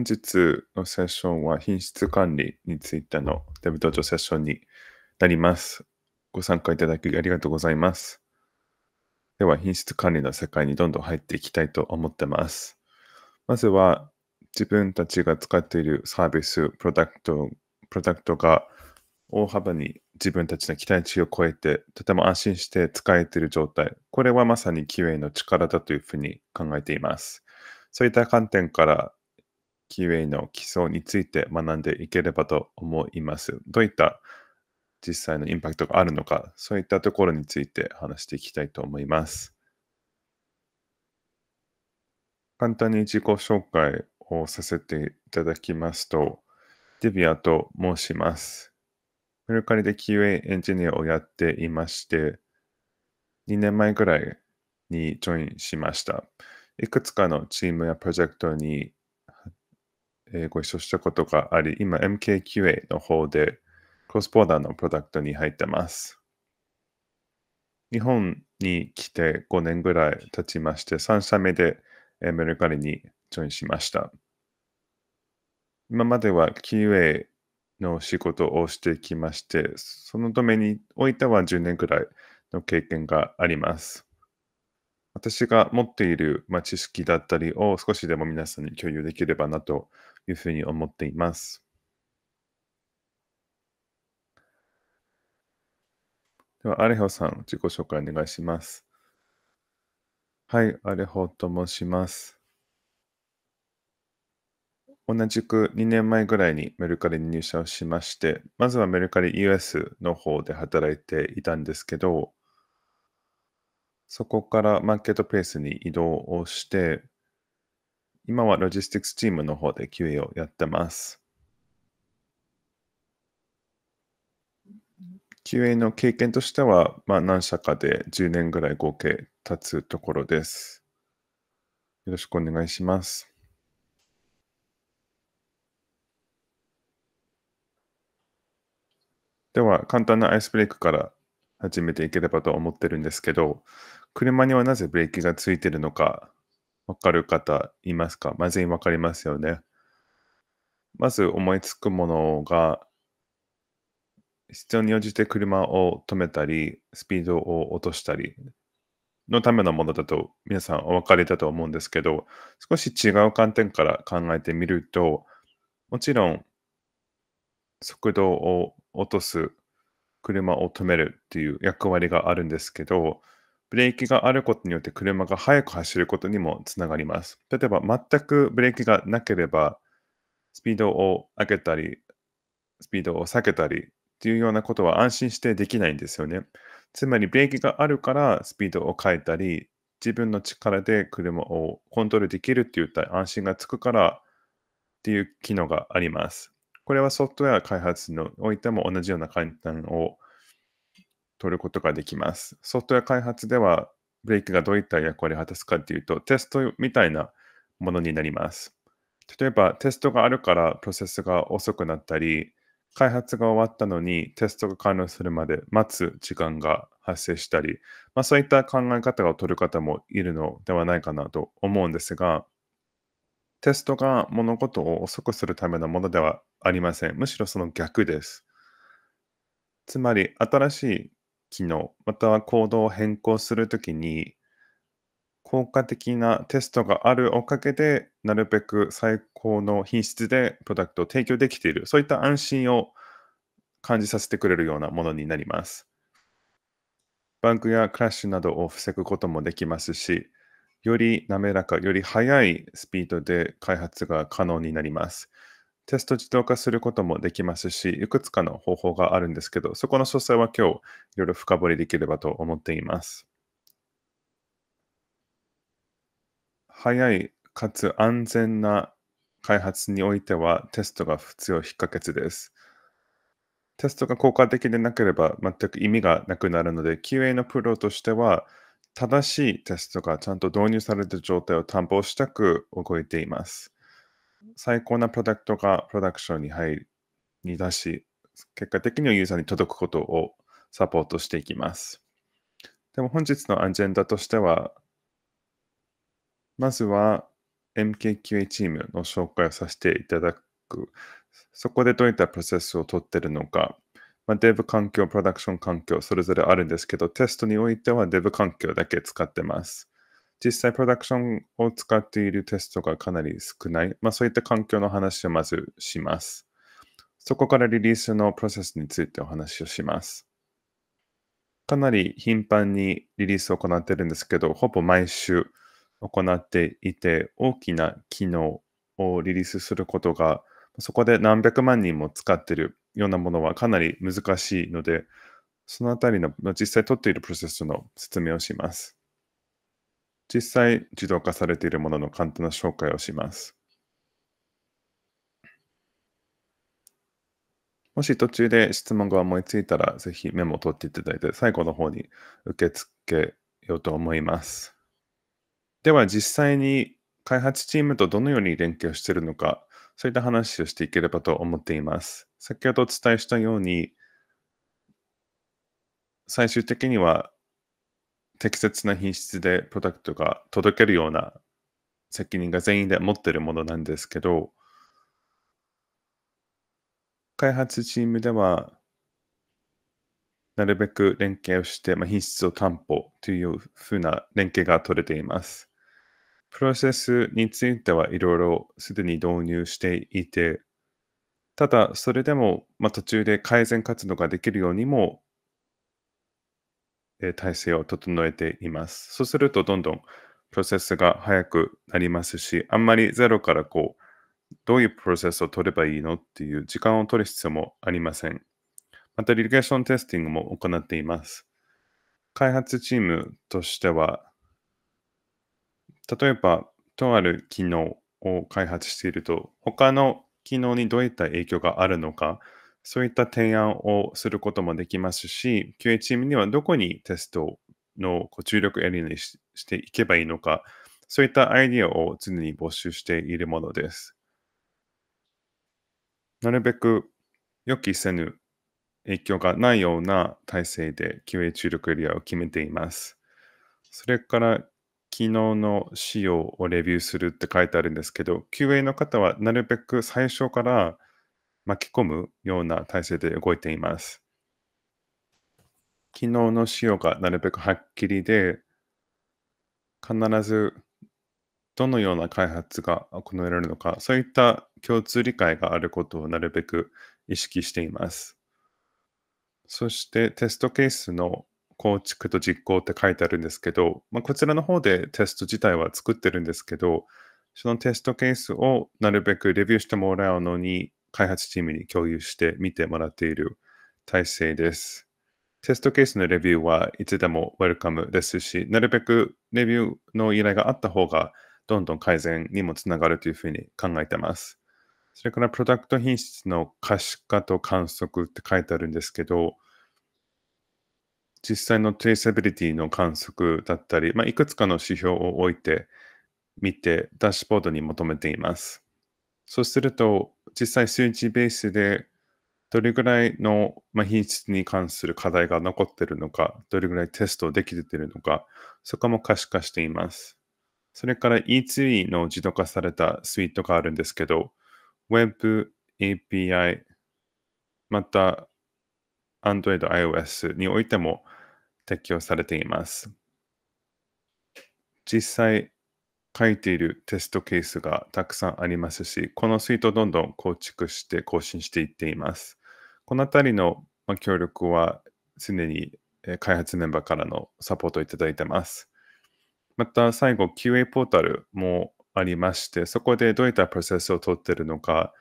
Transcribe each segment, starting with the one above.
本日のセッションは品質管理についてのデブ道場セッションになります。ご参加いただきありがとうございます。では、品質管理の世界にどんどん入っていきたいと思ってます。まずは、自分たちが使っているサービス、プロダクト、プロダクトが大幅に自分たちの期待値を超えて、とても安心して使えている状態。これはまさに QA の力だというふうに考えています。そういった観点から QA の基礎について学んでいければと思います。どういった実際のインパクトがあるのか、そういったところについて話していきたいと思います。簡単に自己紹介をさせていただきますと、デビアと申します。メルカリで QA エンジニアをやっていまして、2年前ぐらいにジョインしました。いくつかのチームやプロジェクトにえーご一緒したことがあり、今 MKQA の方でクロスボーダーのプロダクトに入ってます。日本に来て5年ぐらい経ちまして、3社目でメルカリにジョインしました。今までは QA の仕事をしてきまして、そのためにおいては10年ぐらいの経験があります。私が持っている、知識だったりを少しでも皆さんに共有できればなというふうに思っています。では、アレホさん、自己紹介お願いします。はい、アレホと申します。同じく2年前ぐらいにメルカリに入社をしまして、まずはメルカリ US の方で働いていたんですけど、そこからマーケットプレイスに移動をして、今はロジスティクスチームの方で QA をやってます。QA の経験としては、まあ、何社かで10年ぐらい合計経つところです。よろしくお願いします。では、簡単なアイスブレイクから始めていければと思ってるんですけど、車にはなぜブレーキがついてるのかわかる方いますか？まあ、全員わかりますよね。まず思いつくものが、必要に応じて車を止めたり、スピードを落としたりのためのものだと皆さんお分かりだと思うんですけど、少し違う観点から考えてみると、もちろん速度を落とす、車を止めるっていう役割があるんですけど、ブレーキがあることによって車が速く走ることにもつながります。例えば全くブレーキがなければ、スピードを上げたり、スピードを下げたりっていうようなことは安心してできないんですよね。つまりブレーキがあるからスピードを変えたり、自分の力で車をコントロールできるっていった安心がつくからっていう機能があります。これはソフトウェア開発においても同じような観点を取ることができます。ソフトウェア開発ではブレーキがどういった役割を果たすかっていうと、テストみたいなものになります。例えばテストがあるからプロセスが遅くなったり、開発が終わったのにテストが完了するまで待つ時間が発生したり、まあ、そういった考え方を取る方もいるのではないかなと思うんですが、テストが物事を遅くするためのものではありません。むしろその逆です。つまり、新しい機能、またはコードを変更するときに、効果的なテストがあるおかげで、なるべく最高の品質でプロダクトを提供できている、そういった安心を感じさせてくれるようなものになります。バグやクラッシュなどを防ぐこともできますし、より滑らか、より速いスピードで開発が可能になります。テスト自動化することもできますし、いくつかの方法があるんですけど、そこの詳細は今日いろいろ深掘りできればと思っています。速いかつ安全な開発においてはテストが必要不可欠です。テストが効果的でなければ全く意味がなくなるので、QA のプロとしては正しいテストがちゃんと導入された状態を担保したく動いています。最高なプロダクトがプロダクションに入り出し、結果的にはユーザーに届くことをサポートしていきます。でも本日のアジェンダとしては、まずは MKQA チームの紹介をさせていただく。そこでどういったプロセスをとっているのか、まあ、Dev 環境、プロダクション環境、それぞれあるんですけど、テストにおいては Dev 環境だけ使ってます。実際、プロダクションを使っているテストがかなり少ない。まあ、そういった環境の話をまずします。そこからリリースのプロセスについてお話をします。かなり頻繁にリリースを行っているんですけど、ほぼ毎週行っていて、大きな機能をリリースすることが、そこで何百万人も使っているようなものはかなり難しいので、そのあたりの実際取っているプロセスの説明をします。実際自動化されているものの簡単な紹介をします。もし途中で質問が思いついたら、ぜひメモを取っていただいて、最後の方に受け付けようと思います。では、実際に開発チームとどのように連携をしているのか、そういった話をしていければと思っています。先ほどお伝えしたように、最終的には適切な品質でプロダクトが届けるような責任が全員で持ってるものなんですけど、開発チームでは、なるべく連携をして、まあ、品質を担保というふうな連携が取れています。プロセスについてはいろいろすでに導入していて、ただ、それでも、まあ、途中で改善活動ができるようにも体制を整えています。そうすると、どんどんプロセスが早くなりますし、あんまりゼロからこう、どういうプロセスを取ればいいのっていう時間を取る必要もありません。また、リゲーションテスティングも行っています。開発チームとしては、例えば、とある機能を開発していると、他の機能にどういった影響があるのか、そういった提案をすることもできますし、QA チームにはどこにテストの注力エリアにしていけばいいのか、そういったアイディアを常に募集しているものです。なるべく予期せぬ影響がないような体制で QA 注力エリアを決めています。それから昨日の仕様をレビューするって書いてあるんですけど、QA の方はなるべく最初から巻き込むような体制で動いています。昨日の仕様がなるべくはっきりで、必ずどのような開発が行われるのか、そういった共通理解があることをなるべく意識しています。そしてテストケースの構築と実行って書いてあるんですけど、まあ、こちらの方でテスト自体は作ってるんですけど、そのテストケースをなるべくレビューしてもらうのに開発チームに共有して見てもらっている体制です。テストケースのレビューはいつでもウェルカムですし、なるべくレビューの依頼があった方がどんどん改善にもつながるというふうに考えてます。それからプロダクト品質の可視化と観測って書いてあるんですけど、実際のトレーサビリティの観測だったり、まあ、いくつかの指標を置いて見て、ダッシュボードに求めています。そうすると、実際数値ベースでどれぐらいの、まあ、品質に関する課題が残っているのか、どれぐらいテストできているのか、そこも可視化しています。それから E2E の自動化されたスイートがあるんですけど、Web、API、また Android、iOS においても適用されています。実際、書いているテストケースがたくさんありますし、このスイートをどんどん構築して更新していっています。このあたりの協力は常に開発メンバーからのサポートをいただいてます。また最後 QA ポータルもありまして、そこでどういったプロセスを取っているのか、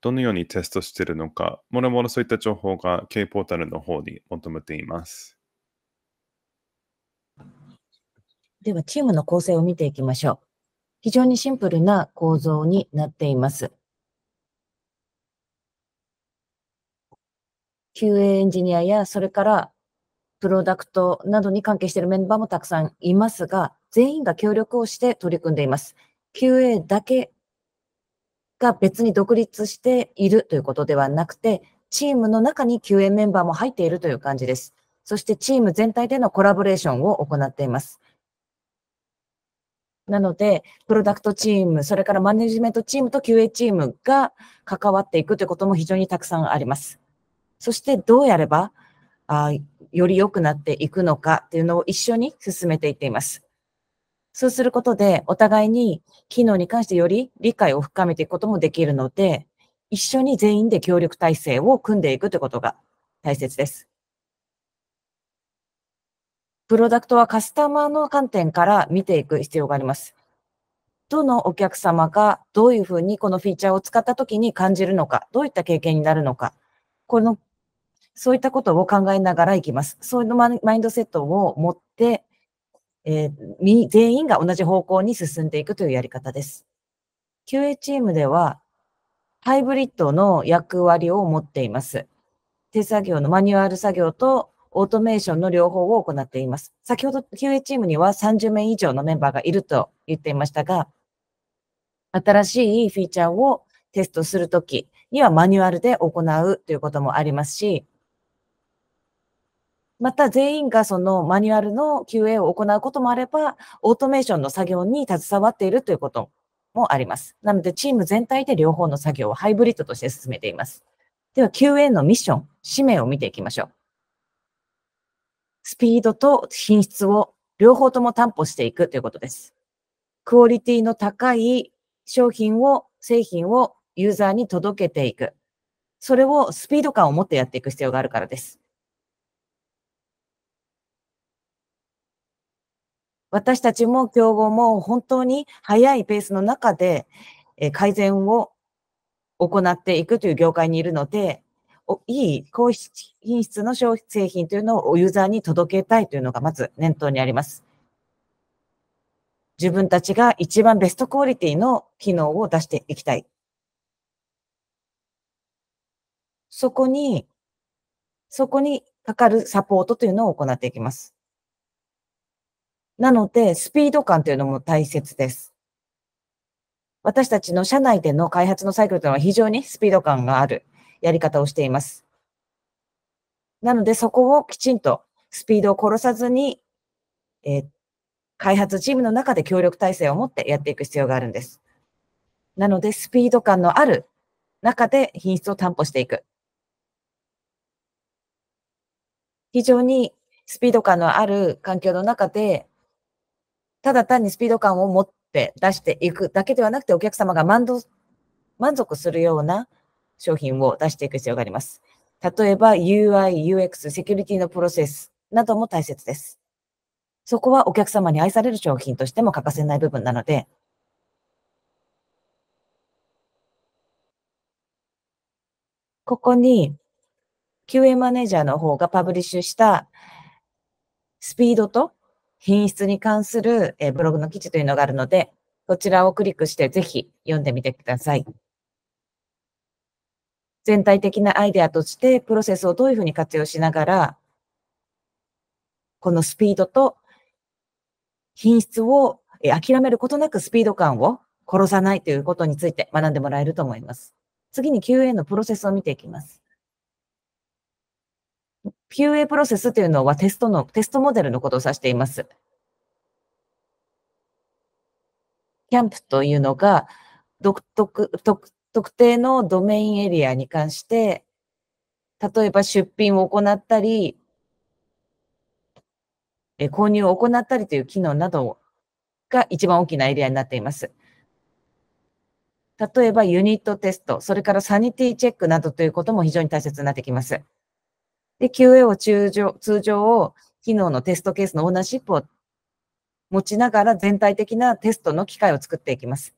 どのようにテストしているのか、もろもろそういった情報が QA ポータルの方に求めています。では、チームの構成を見ていきましょう。非常にシンプルな構造になっています。QA エンジニアや、それからプロダクトなどに関係しているメンバーもたくさんいますが、全員が協力をして取り組んでいます。QA だけが別に独立しているということではなくて、チームの中に QA メンバーも入っているという感じです。そしてチーム全体でのコラボレーションを行っています。なので、プロダクトチーム、それからマネジメントチームと QA チームが関わっていくということも非常にたくさんあります。そしてどうやれば、あより良くなっていくのかっていうのを一緒に進めていっています。そうすることで、お互いに機能に関してより理解を深めていくこともできるので、一緒に全員で協力体制を組んでいくということが大切です。プロダクトはカスタマーの観点から見ていく必要があります。どのお客様がどういうふうにこのフィーチャーを使ったときに感じるのか、どういった経験になるのか、この、そういったことを考えながらいきます。そういうマインドセットを持って、えー、全員が同じ方向に進んでいくというやり方です。QA チームでは、ハイブリッドの役割を持っています。手作業のマニュアル作業とオートメーションの両方を行っています。先ほど QA チームには30名以上のメンバーがいると言っていましたが、新しいフィーチャーをテストするときにはマニュアルで行うということもありますし、また全員がそのマニュアルの QA を行うこともあれば、オートメーションの作業に携わっているということもあります。なので、チーム全体で両方の作業をハイブリッドとして進めています。では、QA のミッション、使命を見ていきましょう。スピードと品質を両方とも担保していくということです。クオリティの高い商品を、製品をユーザーに届けていく。それをスピード感を持ってやっていく必要があるからです。私たちも競合も本当に速いペースの中で改善を行っていくという業界にいるので、いい高品質の消費製品というのをユーザーに届けたいというのがまず念頭にあります。自分たちが一番ベストクオリティの機能を出していきたい。そこに、そこにかかるサポートというのを行っていきます。なので、スピード感というのも大切です。私たちの社内での開発のサイクルというのは非常にスピード感があるやり方をしています。なので、そこをきちんとスピードを殺さずに、えー、開発チームの中で協力体制を持ってやっていく必要があるんです。なので、スピード感のある中で品質を担保していく。非常にスピード感のある環境の中で、ただ単にスピード感を持って出していくだけではなくて、お客様が満足するような商品を出していく必要があります。例えば UI、UX、セキュリティのプロセスなども大切です。そこはお客様に愛される商品としても欠かせない部分なので、ここに QA マネージャーの方がパブリッシュしたスピードと品質に関するブログの記事というのがあるので、こちらをクリックしてぜひ読んでみてください。全体的なアイデアとしてプロセスをどういうふうに活用しながら、このスピードと品質を諦めることなくスピード感を殺さないということについて学んでもらえると思います。次に QA のプロセスを見ていきます。QA プロセスというのはテストの、テストモデルのことを指しています。キャンプというのが独特、独特定のドメインエリアに関して、例えば出品を行ったり、え購入を行ったりという機能などが一番大きなエリアになっています。例えばユニットテスト、それからサニティチェックなどということも非常に大切になってきます。で、QA を通常、通常を機能のテストケースのオーナーシップを持ちながら全体的なテストの機会を作っていきます。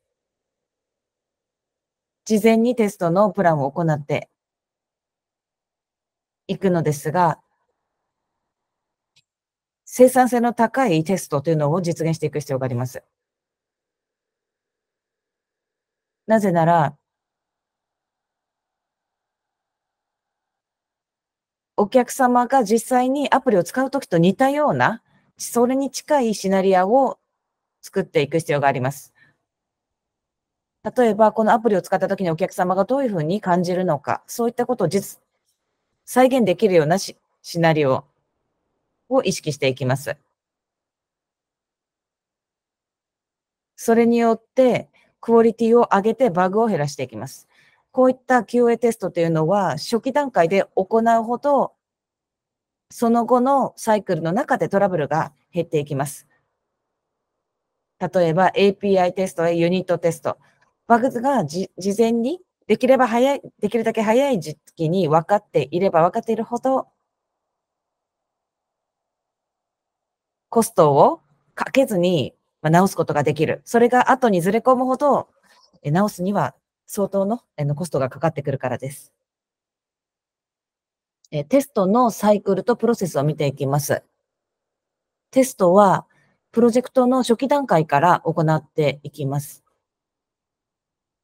事前にテストのプランを行っていくのですが、生産性の高いテストというのを実現していく必要があります。なぜなら、お客様が実際にアプリを使うときと似たような、それに近いシナリアを作っていく必要があります。例えば、このアプリを使ったときにお客様がどういうふうに感じるのか、そういったことを実、再現できるようなシナリオを意識していきます。それによって、クオリティを上げてバグを減らしていきます。こういった QA テストというのは、初期段階で行うほど、その後のサイクルの中でトラブルが減っていきます。例えば API テストやユニットテスト。バグズが事前にできれば早い、できるだけ早い時期に分かっていれば分かっているほど、コストをかけずに直すことができる。それが後にずれ込むほど、直すには相当のコストがかかってくるからです。テストのサイクルとプロセスを見ていきます。テストは、プロジェクトの初期段階から行っていきます。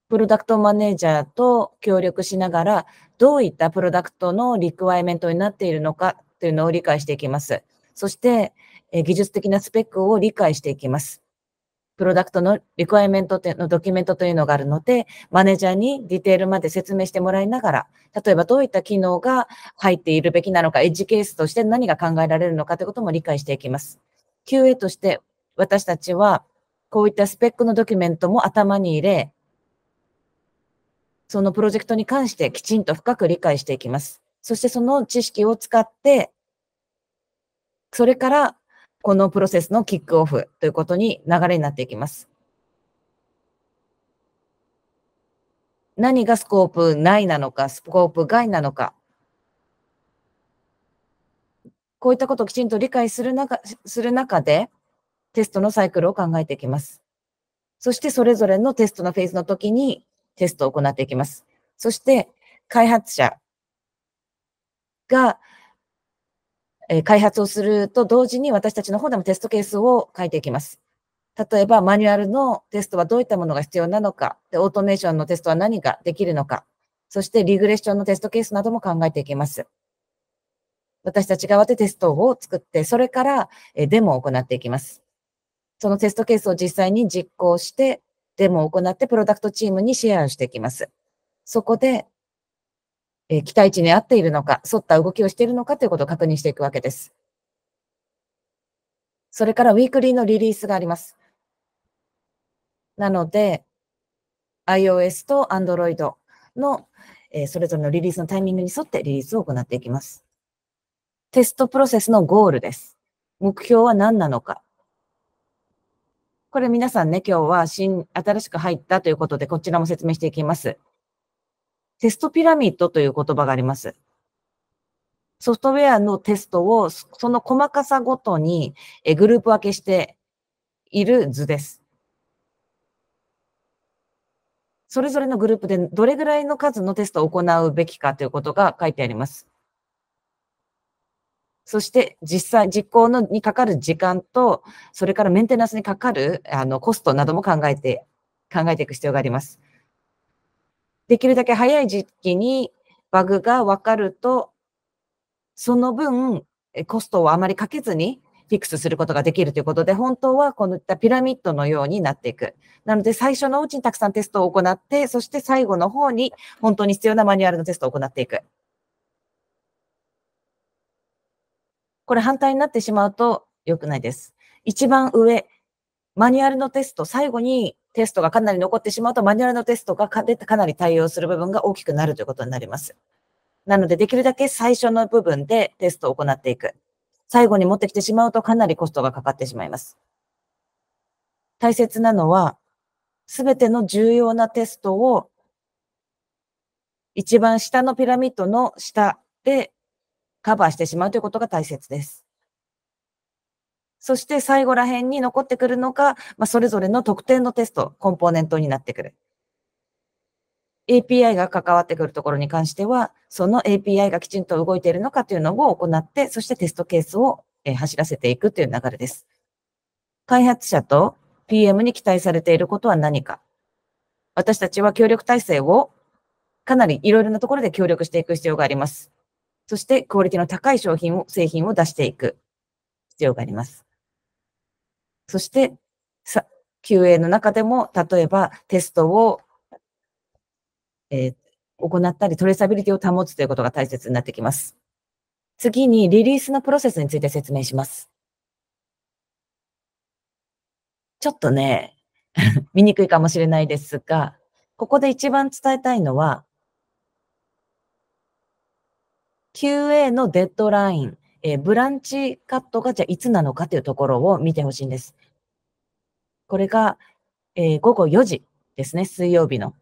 プロダクトマネージャーと協力しながら、どういったプロダクトのリクワイメントになっているのかというのを理解していきます。そして、技術的なスペックを理解していきます。プロダクトのリクワイメントのドキュメントというのがあるので、マネージャーにディテールまで説明してもらいながら、例えばどういった機能が入っているべきなのか、エッジケースとして何が考えられるのかということも理解していきます。QA として私たちは、こういったスペックのドキュメントも頭に入れ、そのプロジェクトに関してきちんと深く理解していきます。そしてその知識を使って、それからこのプロセスのキックオフということに流れになっていきます。何がスコープ内なのか、スコープ外なのか、こういったことをきちんと理解する中する中で、テストのサイクルを考えていきます。そしてそれぞれのテストのフェーズの時にテストを行っていきます。そして開発者が、え開発をすると同時に私たちの方でもテストケースを書いていきます。例えばマニュアルのテストはどういったものが必要なのか、でオートメーションのテストは何ができるのか、そしてリグレッションのテストケースなども考えていきます。私たち側でテストを作って、それからデモを行っていきます。そのテストケースを実際に実行して、デモを行ってプロダクトチームにシェアをしていきます。そこで、え期待値に合っているのか、沿った動きをしているのかということを確認していくわけです。それからウィークリーのリリースがあります。なので、iOS と Android の、えそれぞれのリリースのタイミングに沿ってリリースを行っていきます。テストプロセスのゴールです。目標は何なのか。これ皆さんね、今日は新、新しく入ったということで、こちらも説明していきます。テストピラミッドという言葉があります。ソフトウェアのテストを、その細かさごとにグループ分けしている図です。それぞれのグループでどれぐらいの数のテストを行うべきかということが書いてあります。そして実際、実行のにかかる時間と、それからメンテナンスにかかるあのコストなども考えて、考えていく必要があります。できるだけ早い時期にバグが分かると、その分、コストをあまりかけずにフィックスすることができるということで、本当はこういったピラミッドのようになっていく。なので、最初のうちにたくさんテストを行って、そして最後の方に本当に必要なマニュアルのテストを行っていく。これ反対になってしまうと良くないです。一番上、マニュアルのテスト、最後にテストがかなり残ってしまうと、マニュアルのテストがかなり対応する部分が大きくなるということになります。なので、できるだけ最初の部分でテストを行っていく。最後に持ってきてしまうとかなりコストがかかってしまいます。大切なのは、すべての重要なテストを一番下のピラミッドの下でカバーしてしまうということが大切です。そして最後ら辺に残ってくるのが、まあ、それぞれの特定のテスト、コンポーネントになってくる。API が関わってくるところに関しては、その API がきちんと動いているのかというのを行って、そしてテストケースを走らせていくという流れです。開発者と PM に期待されていることは何か。私たちは協力体制をかなりいろいろなところで協力していく必要があります。そしてクオリティの高い商品を、製品を出していく必要があります。そして、さ QA の中でも、例えばテストを、えー、行ったり、トレーサビリティを保つということが大切になってきます。次に、リリースのプロセスについて説明します。ちょっとね、見にくいかもしれないですが、ここで一番伝えたいのは、QA のデッドライン、えー、ブランチカットがじゃあいつなのかというところを見てほしいんです。これが、えー、午後4時ですね、水曜日の。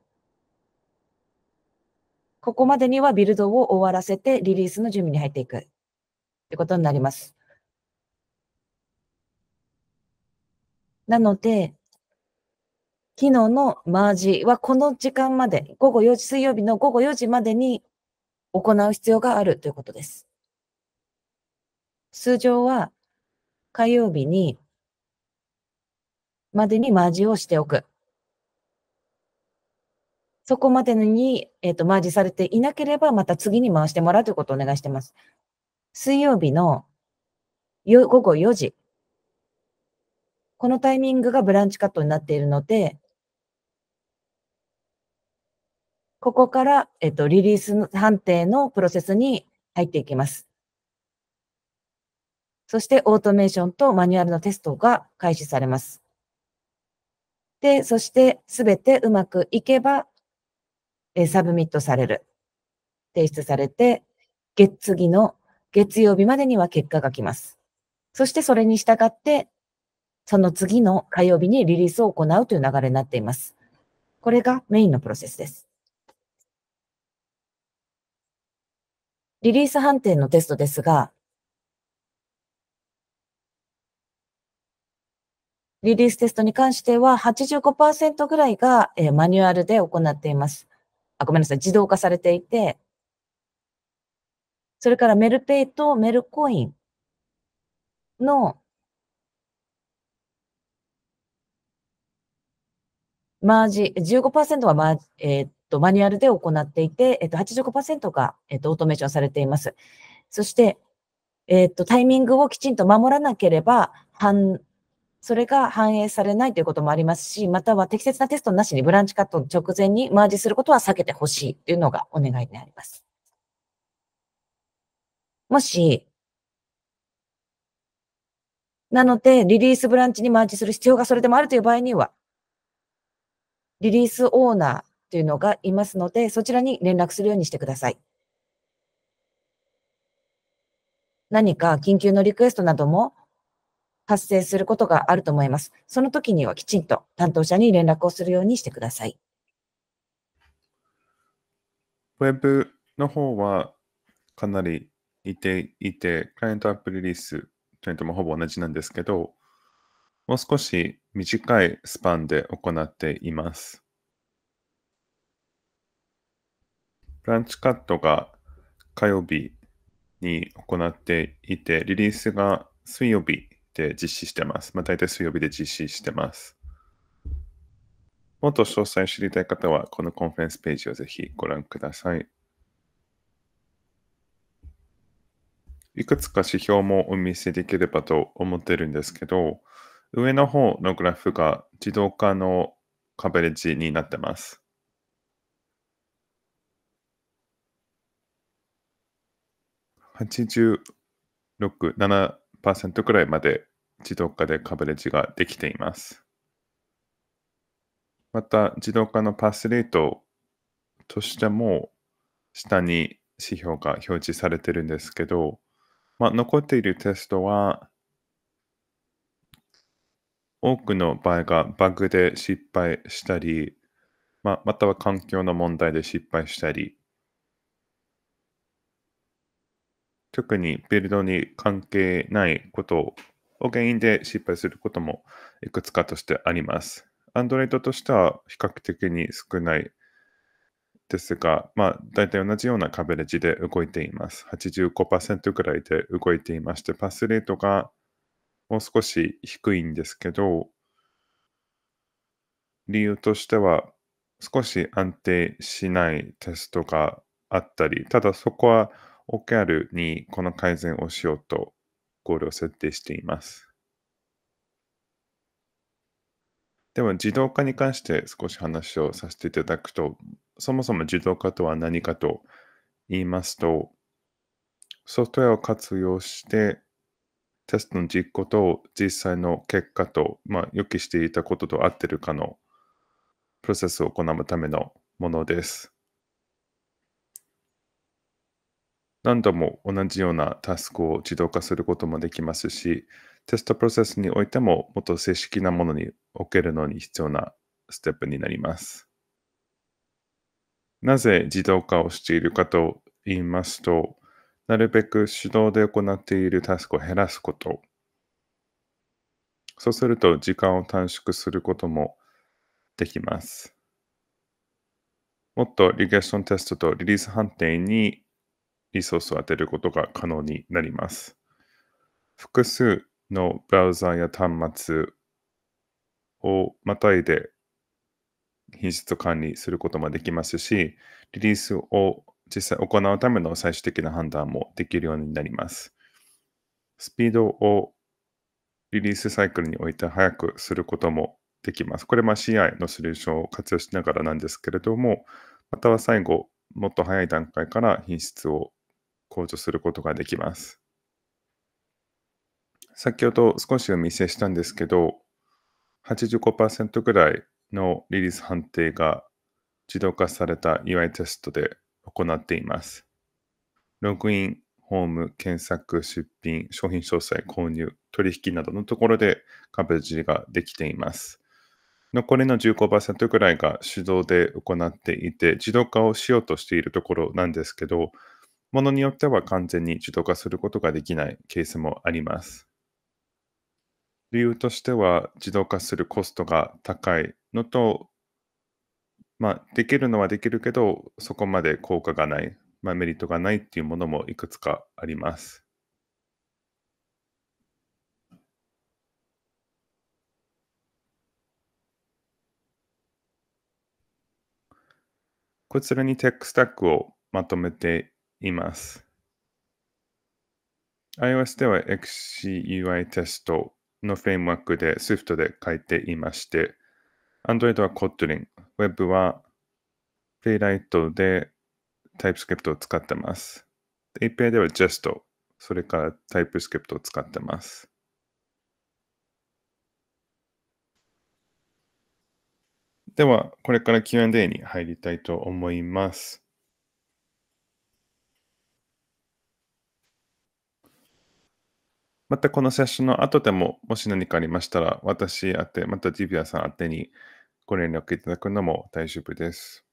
ここまでにはビルドを終わらせてリリースの準備に入っていくということになります。なので、昨日のマージはこの時間まで、午後4時、水曜日の午後4時までに行う必要があるということです。通常は火曜日にまでにマージをしておく。そこまでに、えっ、ー、と、マージされていなければ、また次に回してもらうということをお願いしています。水曜日のよ午後4時。このタイミングがブランチカットになっているので、ここから、えっと、リリース判定のプロセスに入っていきます。そして、オートメーションとマニュアルのテストが開始されます。で、そして、すべてうまくいけば、えサブミットされる。提出されて、月次の月曜日までには結果が来ます。そしてそれに従って、その次の火曜日にリリースを行うという流れになっています。これがメインのプロセスです。リリース判定のテストですが、リリーステストに関しては85%ぐらいが、えー、マニュアルで行っています。あ、ごめんなさい。自動化されていて、それからメルペイとメルコインのマージ、15%はマージ、えー、と、マニュアルで行っていて、えっと、85%が、えっと、オートメーションされています。そして、えっと、タイミングをきちんと守らなければ、反、それが反映されないということもありますし、または適切なテストなしにブランチカットの直前にマージすることは避けてほしいというのがお願いであります。もし、なので、リリースブランチにマージする必要がそれでもあるという場合には、リリースオーナーというのがいますので、そちらに連絡するようにしてください。何か緊急のリクエストなども発生することがあると思います。その時にはきちんと担当者に連絡をするようにしてください。ウェブの方はかなりいていて、クライアントアップリリースというのともほぼ同じなんですけど、もう少し短いスパンで行っています。ブブランチカットが火曜日に行っていて、リリースが水曜日で実施してます。まあ、大体水曜日で実施してます。もっと詳細知りたい方は、このコンフェンスページをぜひご覧ください。いくつか指標もお見せできればと思ってるんですけど、上の方のグラフが自動化のカベレッジになってます。86、7%くらいまで自動化でカベレッジができています。また、自動化のパスレートとしても下に指標が表示されてるんですけど、まあ、残っているテストは多くの場合がバグで失敗したり、まあ、または環境の問題で失敗したり、特にビルドに関係ないことを原因で失敗することもいくつかとしてあります。Android としては比較的に少ないですが、まあ、大体同じようなカベレッジで動いています。85%ぐらいで動いていまして、パスレートがもう少し低いんですけど、理由としては少し安定しないテストがあったり、ただそこは OKR にこの改善をしようとゴールを設定しています。では自動化に関して少し話をさせていただくと、そもそも自動化とは何かと言いますと、ソフトウェアを活用してテストの実行と実際の結果と、まあ、予期していたことと合ってるかのプロセスを行うためのものです。何度も同じようなタスクを自動化することもできますし、テストプロセスにおいてももっと正式なものに置けるのに必要なステップになります。なぜ自動化をしているかと言いますと、なるべく手動で行っているタスクを減らすこと。そうすると時間を短縮することもできます。もっとリゲーションテストとリリース判定にリソースを当てることが可能になります。複数のブラウザや端末をまたいで品質を管理することもできますし、リリースを実際行うための最終的な判断もできるようになります。スピードをリリースサイクルにおいて早くすることもできます。これ、ま CI のソリューションを活用しながらなんですけれども、または最後、もっと早い段階から品質を向上することができます。先ほど少しお見せしたんですけど、85%ぐらいのリリース判定が自動化された UI テストで行っています。ログイン、ホーム、検索、出品、商品詳細、購入、取引などのところでカベージができています。残りの15%ぐらいが手動で行っていて、自動化をしようとしているところなんですけど、ものによっては完全に自動化することができないケースもあります。理由としては、自動化するコストが高いのと、まあ、できるのはできるけど、そこまで効果がない、まあ、メリットがないっていうものもいくつかあります。こちらにテックスタックをまとめています。iOS では XCUI テストのフレームワークで Swift で書いていまして、Android は Kotlin、Web は Playwright で TypeScript を使ってます。API では Jest、それから TypeScript を使ってます。では、これから Q&A に入りたいと思います。またこのセッションの後でも、もし何かありましたら、私宛て、またジビアさん宛てにご連絡いただくのも大丈夫です。